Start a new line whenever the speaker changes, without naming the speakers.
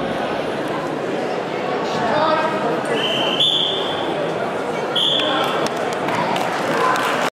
Yeah.